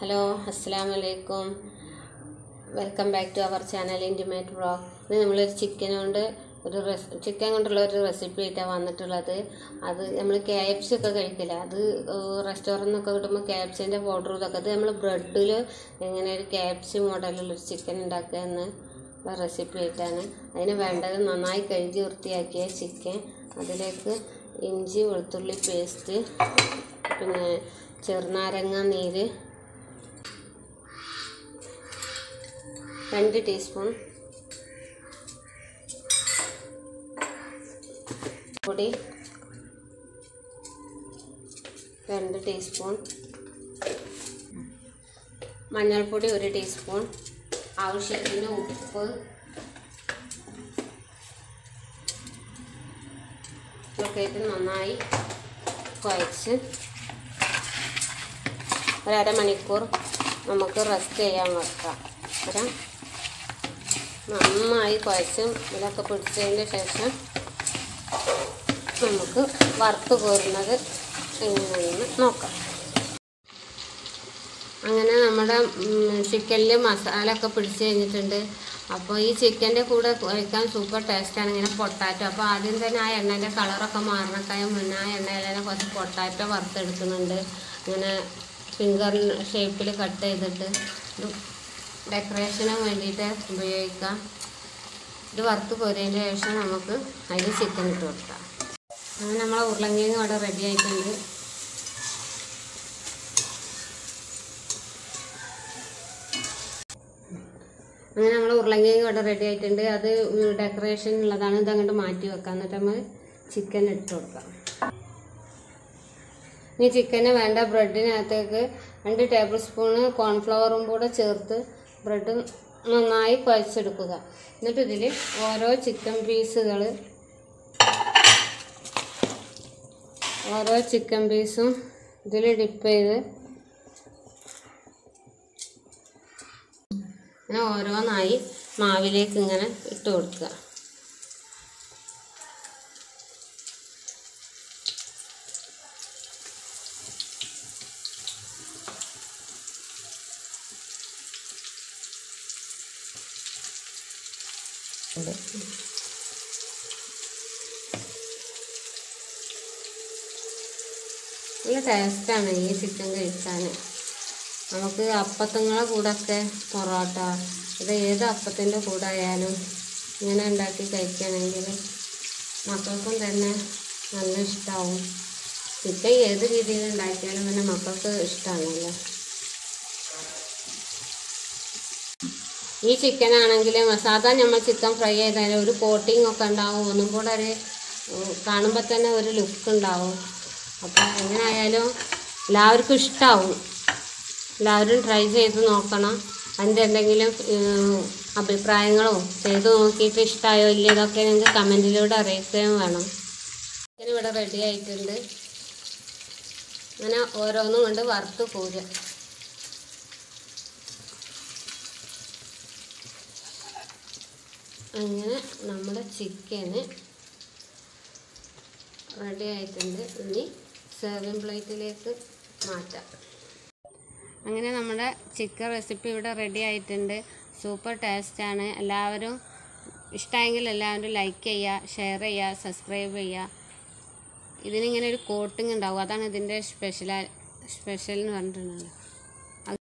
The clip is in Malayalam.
ഹലോ അസ്സാം വലൈക്കും welcome back to our channel intimate blog. ഇത് നമ്മളൊരു ചിക്കൻ കൊണ്ട് ഒരു റെസ് ചിക്കൻ കൊണ്ടുള്ള ഒരു റെസിപ്പി ആയിട്ടാണ് വന്നിട്ടുള്ളത്. അത് നമ്മൾ കെ എഫ് സി ഒക്കെ കഴിക്കില്ല? അത് റെസ്റ്റോറന്റ് നിന്നൊക്കെ കിട്ടുമ്പോൾ കെ എഫ് സിന്റെ പൗഡർ ഇതൊക്കെ. അത് നമ്മൾ ബ്രെഡിൽ എങ്ങനെ ഒരു കെ എഫ് സി മോഡലിലൊരു ചിക്കൻ ഉണ്ടാക്കുക എന്ന് റെസിപ്പി ആയിട്ടാണ്. അതിന് വേണ്ടത് നന്നായി കഴുകി വൃത്തിയാക്കിയ ചിക്കൻ. അതിലേക്ക് ഇഞ്ചി വെളുത്തുള്ളി പേസ്റ്റ് പിന്നെ ചെറുനാരങ്ങ നീര് രണ്ട് ടീസ്പൂൺ. പൊടി. രണ്ട് ടീസ്പൂൺ. മഞ്ഞൾപ്പൊടി ഒരു ടീസ്പൂൺ. ആവശ്യത്തിന് ഉപ്പ്. ഇട്ട് നന്നായി കുഴച്ച് ഒരു അരമണിക്കൂർ നമുക്ക് റെസ്റ്റ് ചെയ്യാൻ വെക്കാം. നന്നായി കുഴച്ച് ഇതിലൊക്കെ പിടിച്ചതിന്റെ ശേഷം നമുക്ക് വറുത്ത് കോരുന്നത് എങ്ങനെയാണെന്ന് നോക്കാം. അങ്ങനെ നമ്മുടെ ചിക്കനിൽ മസാല ഒക്കെ പിടിച്ച് കഴിഞ്ഞിട്ടുണ്ട്. അപ്പോൾ ഈ ചിക്കന്റെ കൂടെ കഴിക്കാൻ സൂപ്പർ ടേസ്റ്റാണ് ഇങ്ങനെ പൊട്ടാറ്റോ. അപ്പോൾ ആദ്യം തന്നെ ആ എണ്ണേന്റെ കളറൊക്കെ മാറണക്കായ മുന്നേ ആ എണ്ണയിൽ തന്നെ കുറച്ച് പൊട്ടാറ്റോ വറുത്തെടുക്കുന്നുണ്ട്. ഇങ്ങനെ ഫിംഗർ ഷേപ്പിൽ കട്ട് ചെയ്തിട്ട് ഡെക്കറേഷന് വേണ്ടിയിട്ട് ഉപയോഗിക്കാം. ഇത് വറുത്ത് കോരിയതിന് ശേഷം നമുക്ക് അതിൽ ചിക്കൻ ഇട്ട് കൊടുക്കാം. അങ്ങനെ നമ്മളെ ഉരുളങ്കിയും അവിടെ റെഡി ആയിട്ടുണ്ട്. അങ്ങനെ നമ്മൾ ഉരുളങ്കിഴങ്ങ് ഇവിടെ റെഡി ആയിട്ടുണ്ട്. അത് ഡെക്കറേഷൻ ഉള്ളതാണ്. ഇത് അങ്ങോട്ട് മാറ്റി വെക്കാം. എന്നിട്ട് നമ്മൾ ചിക്കൻ ഇട്ട് കൊടുക്കാം. ഇനി ചിക്കന് വേണ്ട ബ്രെഡിനകത്തേക്ക് രണ്ട് ടേബിൾ സ്പൂണ് കോൺഫ്ലവറും കൂടെ ചേർത്ത് ബ്രെഡ് നന്നായി കുഴച്ചെടുക്കുക. എന്നിട്ട് ഇതിൽ ഓരോ ചിക്കൻ പീസുകൾ ഓരോ ചിക്കൻ പീസും ഇതിൽ ഡിപ്പ് ചെയ്ത് ഓരോന്നായി മാവിലേക്ക് ഇങ്ങനെ ഇട്ട് കൊടുക്കുക. നല്ല ടേസ്റ്റാണ് ഈ ചിക്കൻ കഴിക്കാൻ. നമുക്ക് അപ്പത്തങ്ങളെ കൂടെയൊക്കെ പൊറോട്ട ഇത് ഏത് അപ്പത്തിന്റെ കൂടെ ആയാലും ഇങ്ങനെ ഉണ്ടാക്കി കഴിക്കുകയാണെങ്കിൽ മക്കൾക്കും തന്നെ നല്ല ഇഷ്ടമാവും ചിക്കൻ ഏത് രീതിയിൽ ഉണ്ടാക്കിയാലും തന്നെ മക്കൾക്ക് ഇഷ്ടമാണല്ലോ ഈ ചിക്കൻ ആണെങ്കിൽ സാധാ നമ്മൾ ചിക്കൻ ഫ്രൈ ചെയ്താൽ ഒരു കോട്ടിങ് ഒക്കെ ഉണ്ടാവും. ഒന്നും കൂടെ ഒരു കാണുമ്പോൾ തന്നെ ഒരു ലുക്ക് ഉണ്ടാവും. അപ്പോൾ എങ്ങനെയായാലും എല്ലാവർക്കും ഇഷ്ടമാവും എല്ലാവരും ട്രൈ ചെയ്ത് നോക്കണം. അതിന്റെ എന്തെങ്കിലും അഭിപ്രായങ്ങളോ ചെയ്ത് നോക്കിയിട്ട് ഇഷ്ടമായോ ഇല്ലയോ ഇതൊക്കെ നിങ്ങൾക്ക് കമന്റിലൂടെ അറിയിക്കുകയും വേണം. ചിക്കൻ ഇവിടെ റെഡി ആയിട്ടുണ്ട്. അങ്ങനെ ഓരോന്നും കൊണ്ട് വറുത്ത് പോരുക അങ്ങനെ നമ്മുടെ ചിക്കന് റെഡി ആയിട്ടുണ്ട്. ഇനി സെർവിങ് പ്ലേറ്റിലേക്ക് മാറ്റാം. അങ്ങനെ നമ്മുടെ ചിക്കൻ റെസിപ്പി ഇവിടെ റെഡി ആയിട്ടുണ്ട്. സൂപ്പർ ടേസ്റ്റാണ് എല്ലാവരും ഇഷ്ടമായെങ്കിൽ എല്ലാവരും ലൈക്ക് ചെയ്യുക ഷെയർ ചെയ്യുക സബ്സ്ക്രൈബ് ചെയ്യുക. ഇതിനിങ്ങനെ ഒരു കോട്ടിങ് ഉണ്ടാവും. അതാണ് ഇതിന്റെ സ്പെഷ്യൽ സ്പെഷ്യൽ എന്ന് പറഞ്ഞിട്ടുള്ളത്.